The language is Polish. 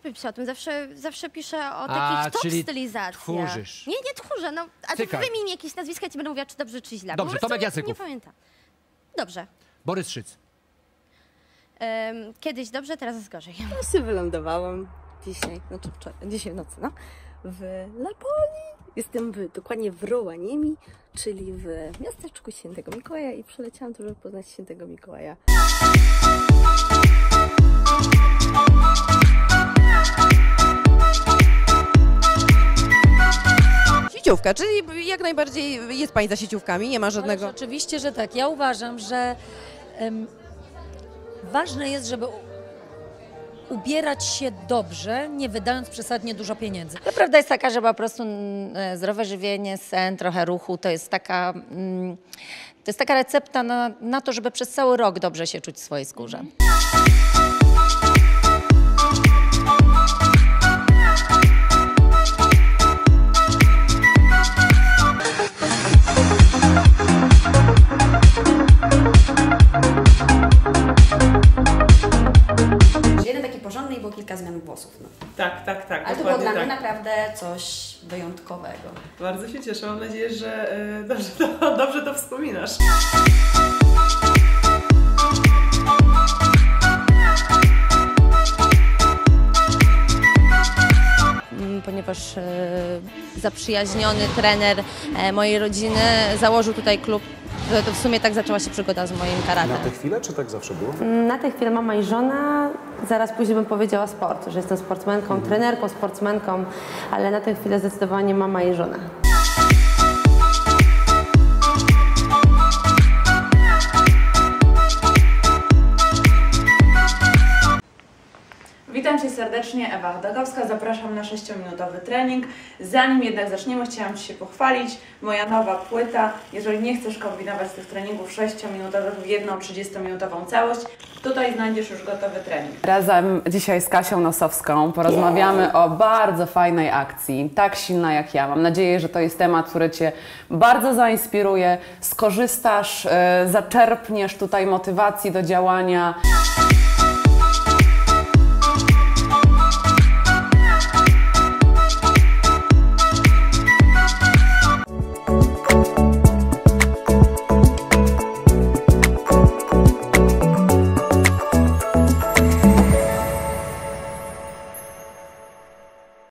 piszę o tym, zawsze, zawsze piszę o A, takich top czyli stylizacjach. tchórzysz. Nie, nie tchórzę, no. A to Cykaj. wymień jakieś nazwiska, ja ci będę mówiła, czy dobrze, czy źle. bo Dobrze, po prostu Tomek nie- Jacyków. Nie pamiętam. Dobrze. Borys Szyc. Em, kiedyś dobrze, teraz gorzej. Właśnie wylądowałam dzisiaj, znaczy wczoraj, dzisiaj w nocy, no, w Laponii. Jestem w, dokładnie w Rołaniemi, czyli w miasteczku Świętego Mikołaja i przyleciałam tu, żeby poznać Świętego Mikołaja. Sieciówka, czyli jak najbardziej jest Pani za sieciówkami, nie ma żadnego... Ależ oczywiście, że tak. Ja uważam, że em, ważne jest, żeby ubierać się dobrze, nie wydając przesadnie dużo pieniędzy. To prawda jest taka, że po prostu mm, e, zdrowe żywienie, sen, trochę ruchu to jest taka, mm, to jest taka recepta na, na to, żeby przez cały rok dobrze się czuć w swojej skórze. Było kilka zmian włosów. No. Tak, tak, tak. Ale to było dla mnie tak. naprawdę coś wyjątkowego. Bardzo się cieszę. Mam nadzieję, że e, dobrze, to, dobrze to wspominasz. Mm, Ponieważ e, zaprzyjaźniony trener e, mojej rodziny założył tutaj klub, to, to w sumie tak zaczęła się przygoda z moim karatem. Na tę chwilę, czy tak zawsze było? Na tę chwilę mama i żona, zaraz później bym powiedziała sport, że jestem sportsmenką, trenerką, sportsmenką, ale na tę chwilę zdecydowanie mama i żona. Witam Cię serdecznie, Ewa Chodakowska. Zapraszam na 6-minutowy trening. Zanim jednak zaczniemy, chciałam Ci się pochwalić. Moja nowa płyta. Jeżeli nie chcesz kombinować tych treningów 6-minutowych w jedną 30-minutową całość, tutaj znajdziesz już gotowy trening. Razem dzisiaj z Kasią Nosowską porozmawiamy o bardzo fajnej akcji, tak silna jak ja. Mam nadzieję, że to jest temat, który Cię bardzo zainspiruje, skorzystasz, e, zaczerpniesz tutaj motywacji do działania.